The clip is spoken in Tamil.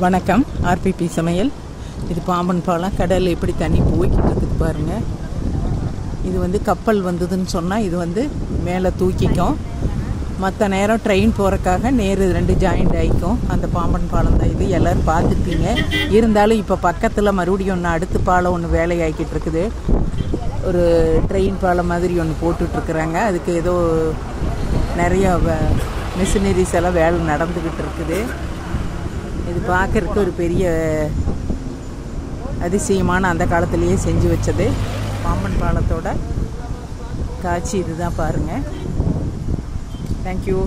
வணக்கம் ஆர்பிபி சமையல். இது பாம்பன் பாலம் கடலில் எப்படி தண்ணி போய்கிட்டு இருக்குது பாருங்கள் இது வந்து கப்பல் வந்ததுன்னு சொன்னால் இது வந்து மேலே தூக்கிக்கும். மற்ற நேரம் ட்ரெயின் போகிறக்காக நேரு ரெண்டு ஜாயிண்ட் ஆகிக்கும் அந்த பாம்பன் பாலம் தான் இது. எல்லோரும் பார்த்துருப்பீங்க. இருந்தாலும் இப்போ பக்கத்தில் மறுபடியும் ஒன்று அடுத்த பாலம் ஒன்று வேலையாகிக்கிட்டு இருக்குது. ஒரு ட்ரெயின் பாலம் மாதிரி ஒன்று போட்டுட்ருக்குறாங்க. அதுக்கு ஏதோ நிறைய மிஷினரிஸ் எல்லாம் வேலை நடந்துக்கிட்டு இருக்குது. இது பார்க்கறதுக்கு ஒரு பெரிய அதிசயமான அந்த காலத்திலேயே செஞ்சு வச்சது. பாம்பன் பாலத்தோட காட்சி இதுதான் பாருங்கள் தேங்க்யூ